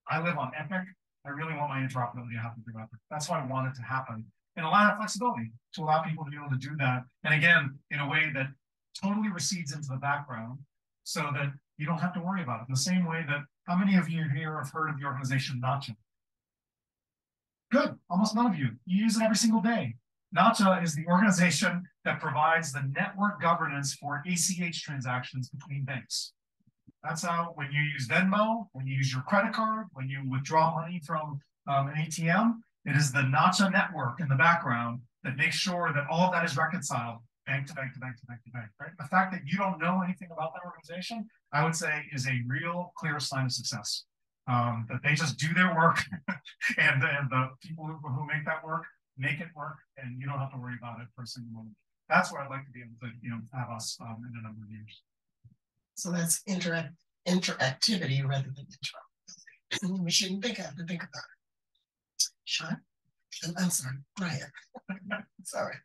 I live on Epic. I really want my interoperability to happen through Epic. That's why I want it to happen. And allow that flexibility to allow people to be able to do that. And again, in a way that totally recedes into the background so that you don't have to worry about it. In the same way that how many of you here have heard of the organization NACHA? Good, almost none of you. You use it every single day. NACHA is the organization that provides the network governance for ACH transactions between banks. That's how, when you use Venmo, when you use your credit card, when you withdraw money from um, an ATM, it is the NACHA network in the background that makes sure that all of that is reconciled bank to bank to bank to bank to bank, right? The fact that you don't know anything about that organization, I would say is a real clear sign of success um, that they just do their work and, and the people who, who make that work make it work and you don't have to worry about it for a single moment. That's where I'd like to be able to, you know, have us um, in a number of years. So that's interact interactivity rather than interoperability. we shouldn't think have to think about it. Shaun? I'm sorry, Brian. sorry.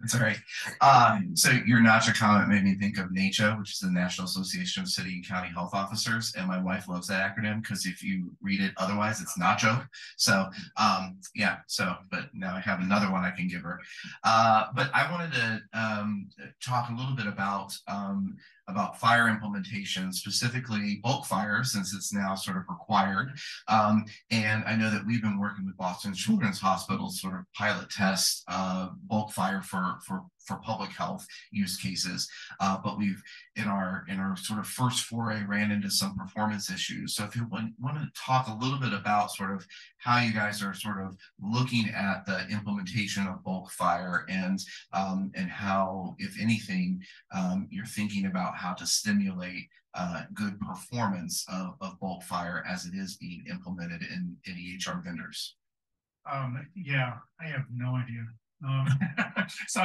That's all right. Um, so your NACHA comment made me think of NACCHO, which is the National Association of City and County Health Officers. And my wife loves that acronym because if you read it otherwise, it's Nacho. So um, yeah, so but now I have another one I can give her. Uh, but I wanted to um, talk a little bit about um, about FHIR implementation, specifically bulk FHIR, since it's now sort of required. Um, and I know that we've been working with Boston Children's Hospital sort of pilot test uh, bulk FHIR for, for for public health use cases. Uh, but we've in our in our sort of first foray ran into some performance issues. So if you want, want to talk a little bit about sort of how you guys are sort of looking at the implementation of bulk FHIR and um, and how, if anything, um, you're thinking about how to stimulate uh, good performance of, of bulk FHIR as it is being implemented in, in EHR vendors. Um, yeah, I have no idea. Um, so,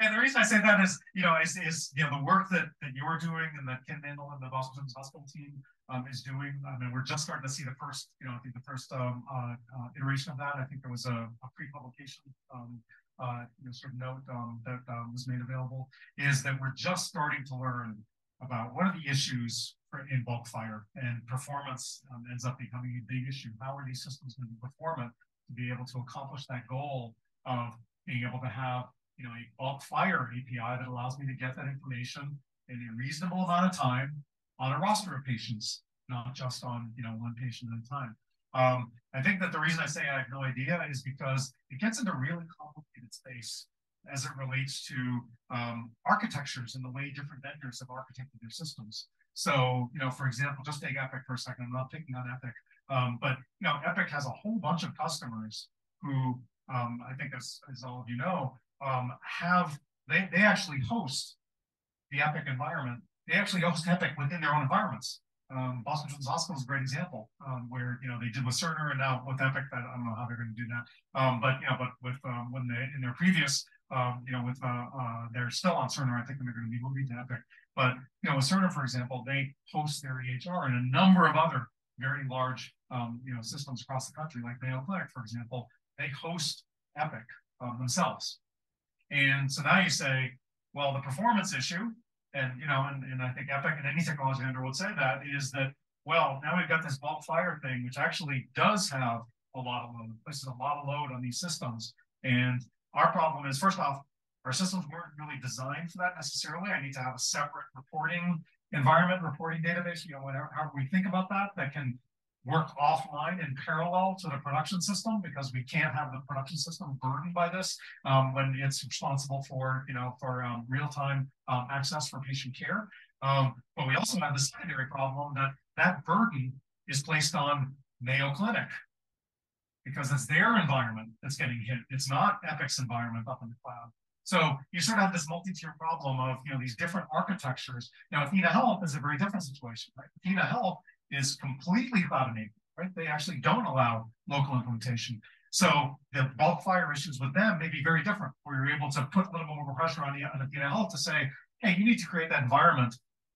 and the reason I say that is, you know, is, is you know the work that, that you're doing and that Ken Mandl and the Boston Children's Hospital team um, is doing. I mean, we're just starting to see the first, you know, I think the first um, uh, uh, iteration of that. I think there was a, a pre-publication, um, uh, you know, sort of note um, that um, was made available. Is that we're just starting to learn about what are the issues in bulk FHIR and performance ends up becoming a big issue. How are these systems going to perform it to be able to accomplish that goal of being able to have you know a bulk FHIR API that allows me to get that information in a reasonable amount of time on a roster of patients, not just on you know one patient at a time. Um, I think that the reason I say I have no idea is because it gets into really complicated space as it relates to um, architectures and the way different vendors have architected their systems. So, you know, for example, just take Epic for a second. I'm not picking on Epic, um, but you know, Epic has a whole bunch of customers who um, I think, as, as all of you know, um, have they they actually host the Epic environment. They actually host Epic within their own environments. Um, Boston Children's Hospital is a great example um, where you know they did with Cerner and now with Epic. I don't know how they're going to do that, um, but you know, but with um, when they in their previous, um, you know, with uh, uh, they're still on Cerner. I think they're going to be moving to Epic. But you know, with Cerner, for example, they host their EHR and a number of other very large, um, you know, systems across the country, like Mayo Clinic, for example. They host Epic um, themselves, and so now you say, well, the performance issue and you know, and, and I think Epic and any technology vendor would say that is that well, now we've got this bulk FHIR thing, which actually does have a lot of load, places a lot of load on these systems. And our problem is, first off, our systems weren't really designed for that necessarily. I need to have a separate reporting environment, reporting database, you know, whatever, however we think about that, that can work offline in parallel to the production system because we can't have the production system burdened by this um, when it's responsible for you know for um, real-time um, access for patient care. Um, but we also have the secondary problem that that burden is placed on Mayo Clinic because it's their environment that's getting hit. It's not Epic's environment up in the cloud. So you sort of have this multi-tier problem of you know these different architectures. Now, Athena Health is a very different situation, right? Athena Health is completely cloud enabled, right? They actually don't allow local implementation. So the bulk FHIR issues with them may be very different, where you're able to put a little bit more pressure on the on Athena Health to say, hey, you need to create that environment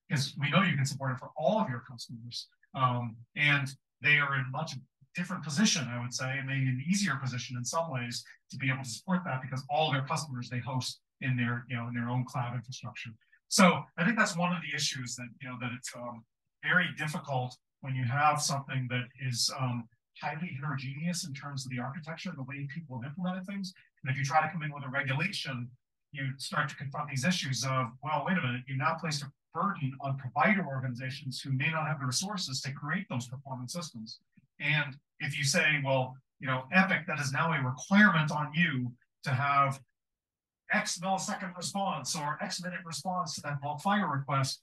because we know you can support it for all of your customers. Um, and they are in much different position, I would say, and maybe an easier position in some ways to be able to support that because all their customers they host in their, you know, in their own cloud infrastructure. So I think that's one of the issues that, you know, that it's um, very difficult when you have something that is um, highly heterogeneous in terms of the architecture, the way people have implemented things. And if you try to come in with a regulation, you start to confront these issues of, well, wait a minute, you now placed a burden on provider organizations who may not have the resources to create those performance systems. And if you say, well, you know, Epic, that is now a requirement on you to have X millisecond response or X minute response to that bulk FHIR request,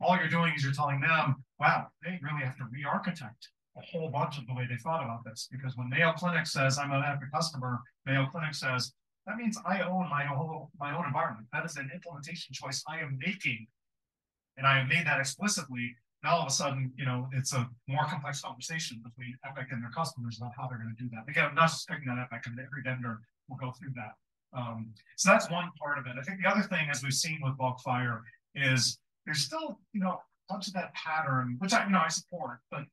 all you're doing is you're telling them, wow, they really have to re-architect a whole bunch of the way they thought about this. Because when Mayo Clinic says I'm an Epic customer, Mayo Clinic says that means I own my whole my own environment. That is an implementation choice I am making, and I have made that explicitly. Now all of a sudden, you know, it's a more complex conversation between Epic and their customers about how they're going to do that. Again, I'm not just picking on Epic, and every vendor will go through that. Um, so that's one part of it. I think the other thing, as we've seen with bulk FHIR, is there's still, you know, a bunch of that pattern, which I, you know, I support, but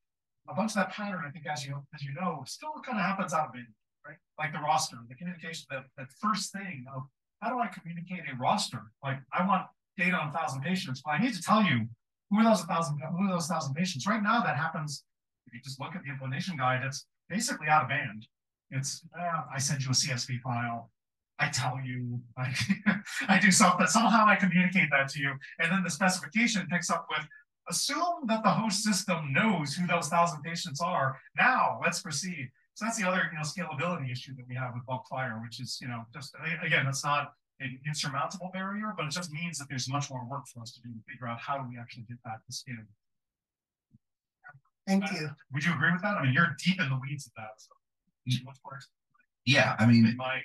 a bunch of that pattern, I think, as you as you know, still kind of happens out of it, right? Like the roster, the communication, that first thing of how do I communicate a roster? Like I want data on thousand patients, but I need to tell you who are those thousand who are those thousand patients. Right now, that happens. If you just look at the implementation guide, it's basically out of band. It's uh, I send you a CSV file. I tell you, I, I do something, somehow I communicate that to you. And then the specification picks up with, assume that the host system knows who those thousand patients are. Now let's proceed. So that's the other, you know, scalability issue that we have with bulk FHIR, which is, you know, just, again, it's not an insurmountable barrier, but it just means that there's much more work for us to do to figure out how do we actually get that to scale. Thank you. Would you agree with that? I mean, you're deep in the weeds of that. So much work. Yeah, I mean, My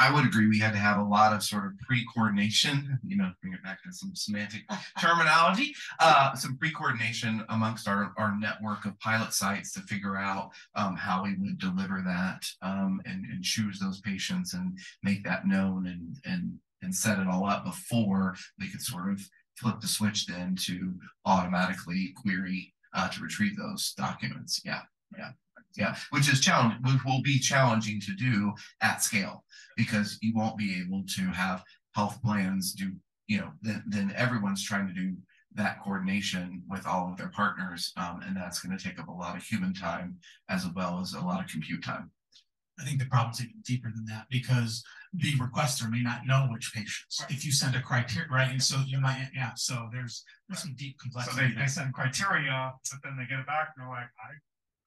I would agree we had to have a lot of sort of pre-coordination, you know, bring it back to some semantic terminology, uh, some pre-coordination amongst our, our network of pilot sites to figure out um, how we would deliver that um, and, and choose those patients and make that known and, and, and set it all up before they could sort of flip the switch then to automatically query uh, to retrieve those documents. Yeah, yeah yeah which is challenge which will be challenging to do at scale because you won't be able to have health plans do you know then, then everyone's trying to do that coordination with all of their partners. Um, and that's gonna take up a lot of human time as well as a lot of compute time. I think the problem's even deeper than that because the requester may not know which patients. If you send a criteria, right, and so you might, yeah, so there's, there's some deep complexity So they, they send criteria, but then they get it back and they're like, I,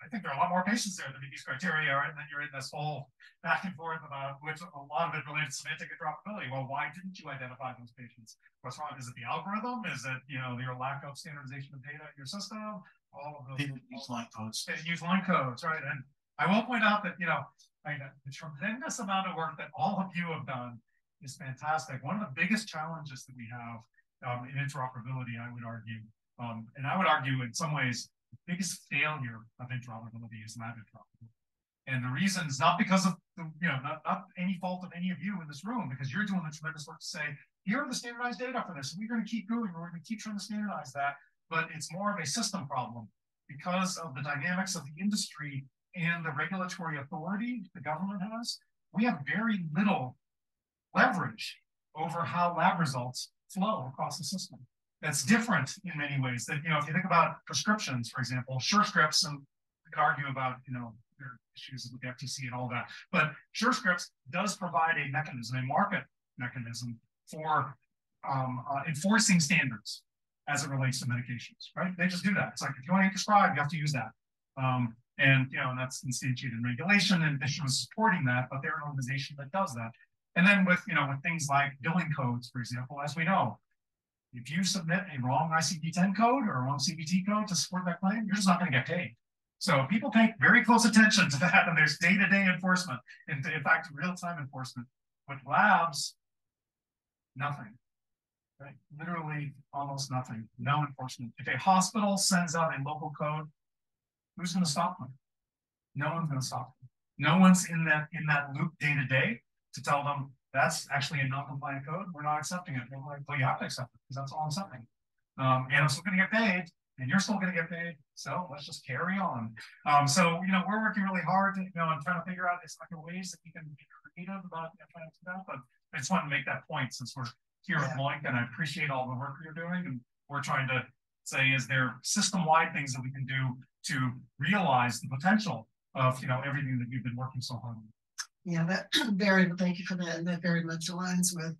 I think there are a lot more patients there that meet these criteria, right? And then you're in this whole back and forth about which a lot of it related to semantic interoperability. Well, why didn't you identify those patients? What's wrong? Is it the algorithm? Is it, you know, your lack of standardization of data in your system? All of those. They didn't use LOINC codes. They use LOINC codes, right? And I will point out that, you know, I know the tremendous amount of work that all of you have done is fantastic. One of the biggest challenges that we have um, in interoperability, I would argue, um, and I would argue in some ways, the biggest failure of interoperability is lab interoperability. And the reason is not because of, the, you know, not, not any fault of any of you in this room, because you're doing the tremendous work to say, here are the standardized data for this. We're going to keep doing, we're going to keep trying to standardize that. But it's more of a system problem because of the dynamics of the industry and the regulatory authority the government has, we have very little leverage over how lab results flow across the system. That's different in many ways. That you know, if you think about prescriptions, for example, SureScripts, and we could argue about you know there are issues with the FTC and all that, but SureScripts does provide a mechanism, a market mechanism for um, uh, enforcing standards as it relates to medications. Right? They just do that. It's like if you want to prescribe, you have to use that. Um, and you know, and that's instantiated in regulation, and Mission is supporting that, but they're an organization that does that. And then with you know, with things like billing codes, for example, as we know, if you submit a wrong ICD-10 code or a wrong CPT code to support that claim, you're just not going to get paid. So people pay very close attention to that, and there's day-to-day enforcement, and in fact, real-time enforcement. With labs, nothing. Right? Literally almost nothing. No enforcement. If a hospital sends out a local code, who's going to stop them? No one's going to stop them. No one's in that in that loop day to day to tell them that's actually a non-compliant code. We're not accepting it. They're like, well, you have to accept it because that's all I'm accepting. Um, and I'm still going to get paid, and you're still going to get paid. So let's just carry on. Um, so you know, we're working really hard, to, you know, and trying to figure out these like ways that we can be creative about you know, trying to do that. But I just want to make that point since we're here Yeah. at LOINC, and I appreciate all the work you're doing, and we're trying to say, is there system-wide things that we can do to realize the potential of you know everything that you've been working so hard on? Yeah, that very, thank you for that, and that very much aligns with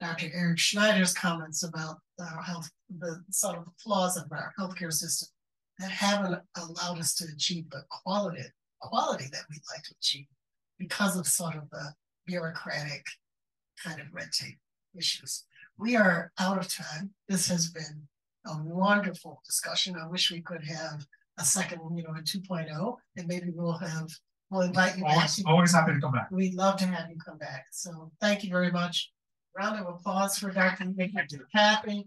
Dr. Eric Schneider's comments about our health, the sort of flaws of our healthcare system that haven't allowed us to achieve the quality, quality that we'd like to achieve because of sort of the bureaucratic kind of red tape issues. We are out of time. This has been a wonderful discussion. I wish we could have a second, you know, a 2.0, and maybe we'll have, we'll invite you back. Always, always happy to come back. We'd love to have you come back. So thank you very much. Round of applause for Dr. Tripathi.